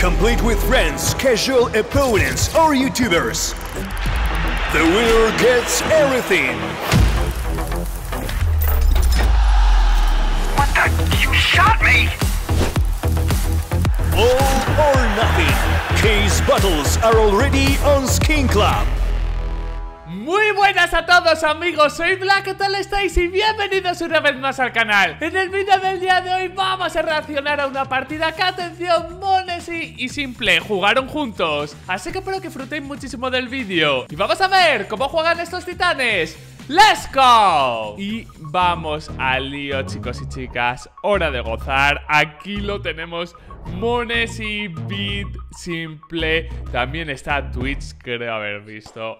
complete with friends, casual opponents, or YouTubers. The winner gets everything. What the? You shot me! All or nothing. Case battles are already on Skin Club. Muy buenas a todos amigos, soy Black, ¿qué tal estáis? Y bienvenidos una vez más al canal. En el vídeo del día de hoy vamos a reaccionar a una partida que, atención, Mones y, Simple jugaron juntos. Así que espero que disfrutéis muchísimo del vídeo. Y vamos a ver cómo juegan estos titanes. ¡Let's go! Y vamos al lío chicos y chicas, hora de gozar. Aquí lo tenemos. Mones y Beat Simple. También está Twitch, creo haber visto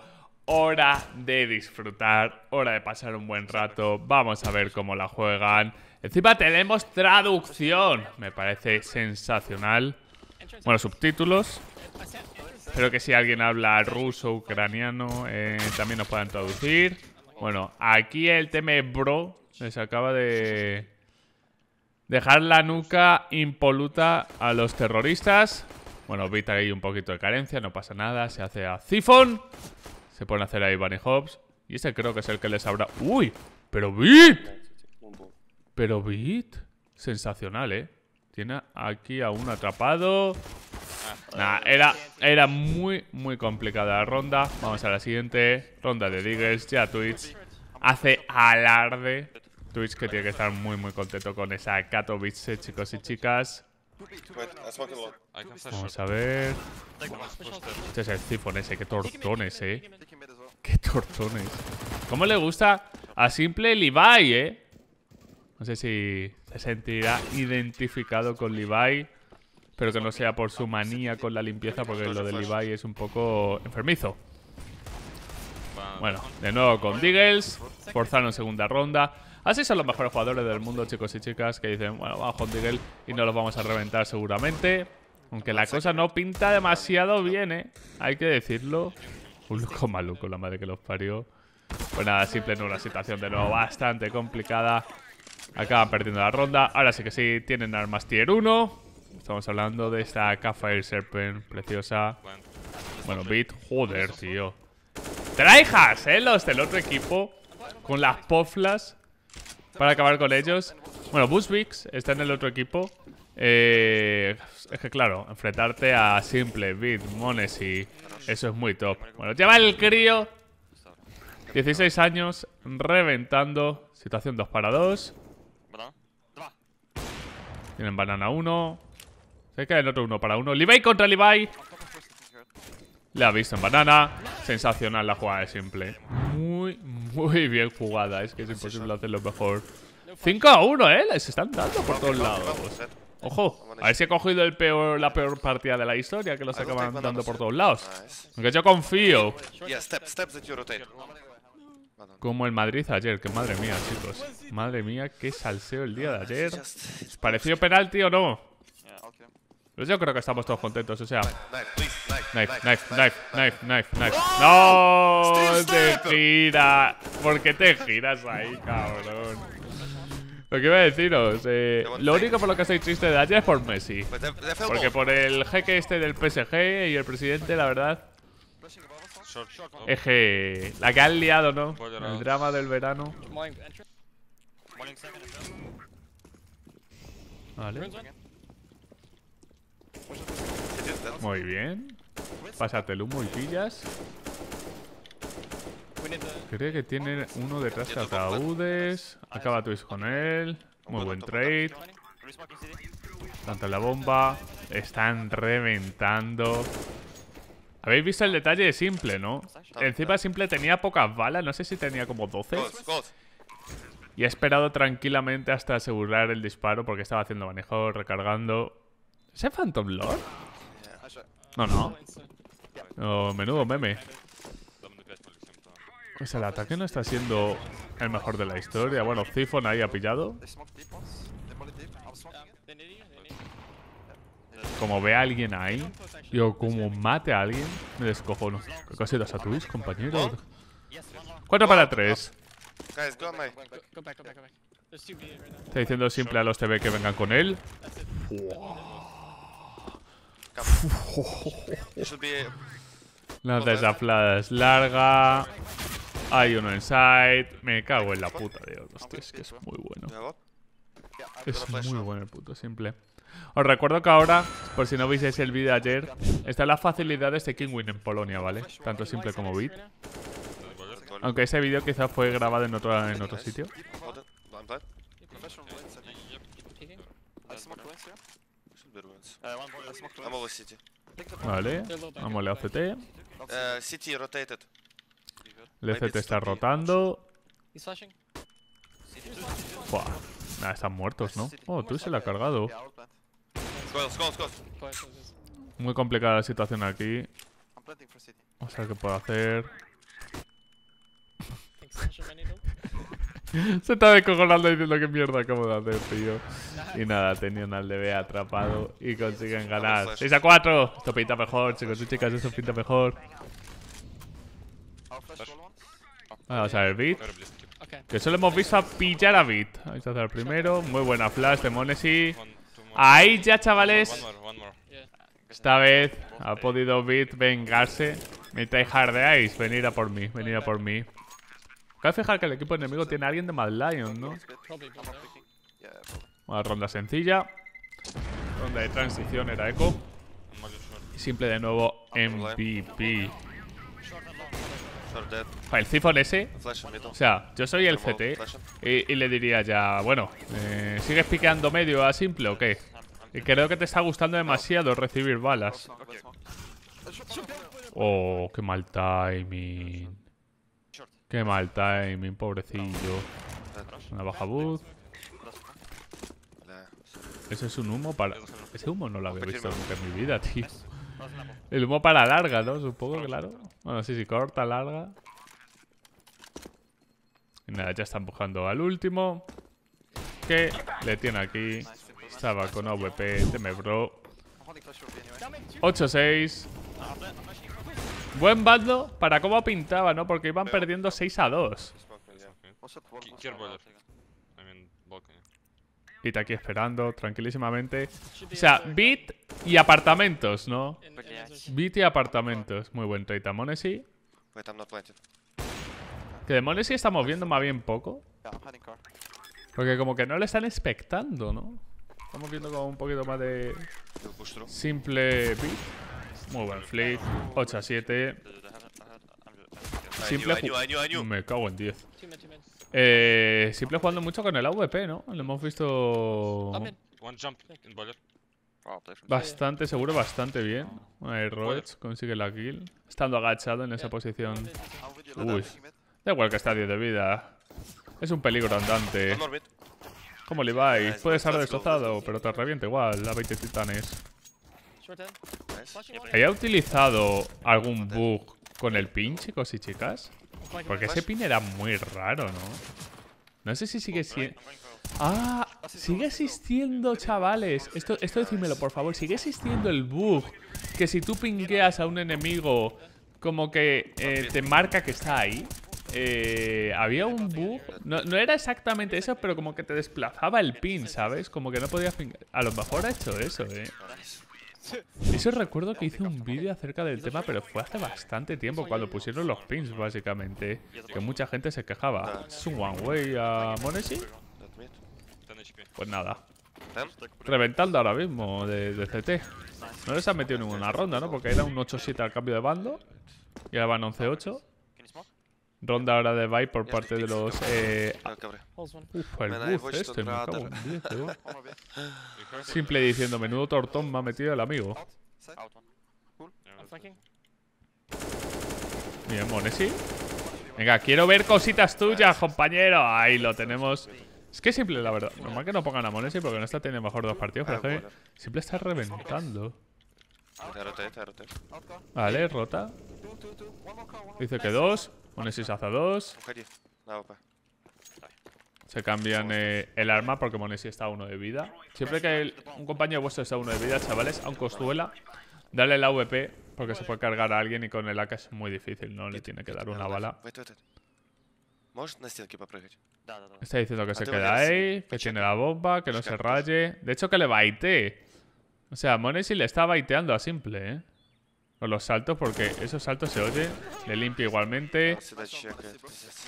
hora de disfrutar, hora de pasar un buen rato. Vamos a ver cómo la juegan. Encima tenemos traducción. Me parece sensacional. Bueno, subtítulos. Espero que si alguien habla ruso, ucraniano, eh, también nos puedan traducir. Bueno, aquí el tema bro les acaba de dejar la nuca impoluta a los terroristas. Bueno, Vita ahí un poquito de carencia, no pasa nada. Se hace a Zifon. Se pone a hacer ahí Bunny Hops. Y ese creo que es el que les habrá... ¡Uy! ¡Pero Beat! Pero Beat... Sensacional, ¿eh? Tiene aquí a uno atrapado. Nah, era, era muy, muy complicada la ronda. Vamos a la siguiente. Ronda de Diggers. Ya Twitch hace alarde. Twitch que tiene que estar muy, muy contento con esa Katowice, chicos y chicas. Vamos a ver. Este es el Sifon ese, qué tortones, eh. Qué tortones. ¿Cómo le gusta a simple Levi, eh? No sé si se sentirá identificado con Levi. Pero que no sea por su manía con la limpieza, porque lo de Levi es un poco enfermizo. Bueno, de nuevo con Diggles. Forzaron en segunda ronda. Así son los mejores jugadores del mundo, chicos y chicas, que dicen, bueno, vamos Diggle y no los vamos a reventar seguramente. Aunque la cosa no pinta demasiado bien, ¿eh? Hay que decirlo. Un loco maluco, la madre que los parió. Pues nada, simple en una situación de nuevo bastante complicada. Acaban perdiendo la ronda. Ahora sí que sí, tienen armas tier 1. Estamos hablando de esta K-Fire Serpent preciosa. Bueno, Beat, joder, tío. Traijas, ¿eh? Los del otro equipo. Con las poflas para acabar con ellos. Bueno, Busbix está en el otro equipo. Eh, es que claro, enfrentarte a Simple, Mones y eso es muy top. Bueno, lleva el crío. 16 años, reventando. Situación 2 para 2. Tienen banana 1. Se queda el otro 1 para 1. Levi contra Levi. Le ha visto en banana. Sensacional la jugada de Simple. Muy, muy bien jugada. Es que es imposible hacerlo mejor. 5 a 1, ¿eh? Les están dando por todos lados. Ojo, a ver si he cogido el peor, la peor partida de la historia que los acaban dando por todos lados. Aunque yo confío. Como el Madrid ayer, que madre mía, chicos. Madre mía, qué salseo el día de ayer. ¿Pareció penalti o no? Pues yo creo que estamos todos contentos, o sea. Knife, knife, knife, knife, knife, knife. ¡No! Te gira. ¿Por qué te giras ahí, cabrón? Lo que iba a deciros, eh, lo único por lo que estoy triste de ayer es por Messi. Porque por el jeque este del PSG y el presidente, la verdad. Eje, la que han liado, ¿no? El drama del verano. Vale. Muy bien. Pásate el humo y pillas. Creo que tiene uno detrás de ataúdes. Acaba Twist con él. Muy buen trade. Tanto la bomba. Están reventando. Habéis visto el detalle de Simple, ¿no? Encima Simple tenía pocas balas. No sé si tenía como 12. Y ha esperado tranquilamente hasta asegurar el disparo porque estaba haciendo manejo, recargando. ¿Ese Phantom Lord? No, no. Oh, menudo meme. Pues el ataque no está siendo el mejor de la historia. Bueno, Zifon ahí ha pillado. Como ve a alguien ahí, yo como mate a alguien, me descojono. ¿Qué casi das a Twitch, compañero? 4 para 3. Está diciendo simple a los TV que vengan con él. You esa flash larga. Hay uno en side. Me cago en la puta, Dios. Hostia, es que es muy bueno. Es muy bueno el puto simple. Os recuerdo que ahora, por si no visteis el vídeo de ayer, están las facilidades de King Win en Polonia, ¿vale? Tanto simple como bit. Aunque ese vídeo quizás fue grabado en otro, en otro sitio. Be ruins. Uh, one more, I smoke I'm ruins. over city. Vale, vamos a CT. Uh, city rotated. El CT está rotando. Buah. Nah, están muertos, ¿no? Oh, tú se la ha cargado. Muy complicada la situación aquí. I'm planting for city. Vamos a ver qué puedo hacer. Se está descojonando diciendo qué mierda acabo de hacer, tío. Y nada, tenían al DB atrapado y consiguen ganar. 6 a 4. Esto pinta mejor, chicos y chicas, esto pinta mejor. Once. Vamos a ver, Beat. Okay. Que solo hemos visto a pillar a Beat. Vamos a hacer el primero. Muy buena flash de Monesi. Ahí ya, chavales. Esta vez ha podido Beat vengarse. Me tryhardeáis. Venir a por mí, venir a por mí. Cabe fijar que el equipo enemigo tiene a alguien de Mad Lion, ¿no? Una ronda sencilla. Ronda de transición era Echo. Y simple de nuevo MVP. El Sifon ese. O sea, yo soy el CT. Y, le diría ya, bueno, eh, ¿sigues piqueando medio a simple o qué? Y creo que te está gustando demasiado recibir balas. Oh, qué mal timing. Qué mal timing, pobrecillo. Una baja boost. Ese es un humo para... Ese humo no lo había visto nunca en mi vida, tío. El humo para larga, ¿no? Supongo, claro. Bueno, sí, sí, corta, larga. Y nada, ya están buscando al último. Que le tiene aquí. Estaba con AVP, teme bro. I'm holding flash short anyway. 8-6. Buen bando para cómo pintaba, ¿no? Porque iban perdiendo 6 a 2. Está aquí esperando, tranquilísimamente. O sea, beat y apartamentos, ¿no? Beat y apartamentos. Muy buen trade a Monesi. Que de Monesi estamos viendo más bien poco. Porque como que no le están expectando, ¿no? Estamos viendo como un poquito más de simple beat. Muy buen flip. 8 a 7. I Simple. Me cago en 10. Eh, simple jugando mucho con el AVP, ¿no? Lo hemos visto in boiler. bastante seguro, bastante bien. Ahí Roach consigue la kill. Estando agachado en esa Yeah. posición. Uy. Da igual que está a 10 de vida. Es un peligro andante. Como Levi, Nice, puede estar destrozado, pero te revienta igual a 20 titanes. ¿Haya utilizado algún bug con el pin, chicos y chicas? Porque ese pin era muy raro, ¿no? No sé si sigue siendo... Ah, sigue existiendo, chavales. Esto, esto decídmelo, por favor. Sigue existiendo el bug que si tú pingueas a un enemigo como que eh, te marca que está ahí. Eh, había un bug. No, no era exactamente eso, pero como que te desplazaba el pin, ¿sabes? Como que no podías pinguear. A lo mejor ha hecho eso, eh. Eso recuerdo que hice un vídeo acerca del tema, pero fue hace bastante tiempo, cuando pusieron los pins, básicamente. Que mucha gente se quejaba. ¿Es un one way a Monesi? That mid. 10 HP. Pues nada. Reventando ahora mismo de, de CT. No les han metido ninguna ronda, ¿no? Porque era un 8-7 al cambio de bando. Y ahora van 11-8. Ronda ahora de bye por parte de los... Eh, uf, el este, me on cago radar. en 10, eh. One more B. Simple diciendo, menudo tortón me ha metido el amigo. Bien, Monesi. Venga, quiero ver cositas tuyas, compañero. Ahí lo tenemos. Es que simple, la verdad. Normal que no pongan a Monesi porque no está teniendo mejor dos partidos, pero que simple está reventando. Vale, rota. Dice que Nice. One es 6 hace 2. Se cambian eh, el arma porque Monesi está a uno de vida. Siempre que un compañero vuestro está a uno de vida, chavales, aunque un costuela, dale la V.P. porque se puede cargar a alguien y con el AK es muy difícil, no le tiene que dar una bala. Está diciendo que se queda ahí, que tiene la bomba, que no se raye. De hecho, que le baite. O sea, Monesi le está baiteando a simple, ¿eh? con los saltos porque esos saltos se oyen. Le limpio igualmente.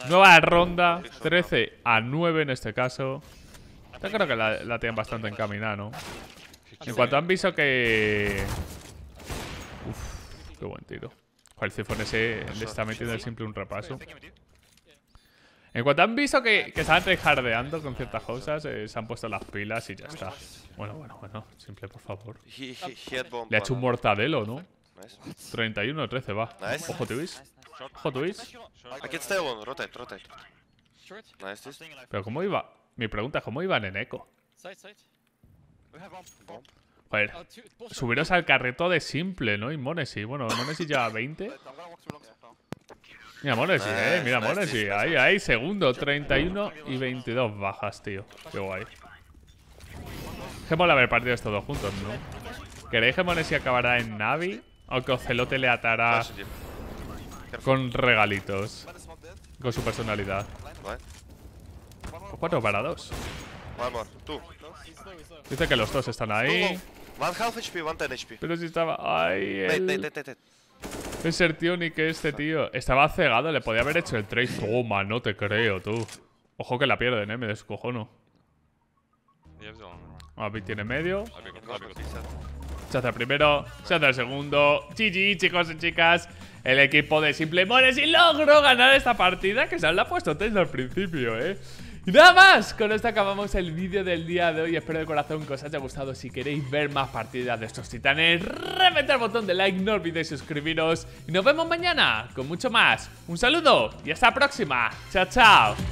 Nueva ronda. 13 a 9 en este caso. Yo creo que la, tienen bastante encaminada, ¿no? En cuanto han visto que... Uf, qué buen tiro. Joder, el cifón ese le está metiendo siempre un repaso. En cuanto han visto que, que estaban rejardeando con ciertas cosas, eh, se han puesto las pilas y ya está. Bueno, bueno, bueno. Simple, por favor. Le ha hecho un mortadelo, ¿no? Nice. 31-13, va. Nice. Ojo, Twitch. Ojo, Twitch. I can stay alone. Rotate, rotate. Nice, this. Pero ¿cómo iba? Mi pregunta es, ¿cómo iban en eco? Joder, Oh, subiros al carreto de simple, ¿no? Y Monesi. Bueno, Monesi lleva 20. Mira, Monesi, eh. Mira, Nice, Monesi. nice, Ahí, ahí, segundo. 31 y 22 bajas, tío. Qué guay. Qué mola haber partido todos juntos, ¿no? ¿Queréis que Monesi acabará en Navi? Aunque Ocelote le atará con regalitos. Con su personalidad. O cuatro para dos. Dice que los dos están ahí. Pero si estaba... Ay, el... Insertión y que este tío estaba cegado, le podía haber hecho el trade. Toma, no te creo, tú. Ojo que la pierden, eh, me descojono. Abi tiene medio se hace el primero, se hace el segundo. GG, chicos y chicas. El equipo de Simplemones y logró ganar esta partida que se la puesto desde al principio, ¿eh? Y nada más, con esto acabamos el vídeo del día de hoy Espero de corazón que os haya gustado Si queréis ver más partidas de estos titanes Reventad el botón de like, no olvidéis suscribiros Y nos vemos mañana con mucho más Un saludo y hasta la próxima Chao, chao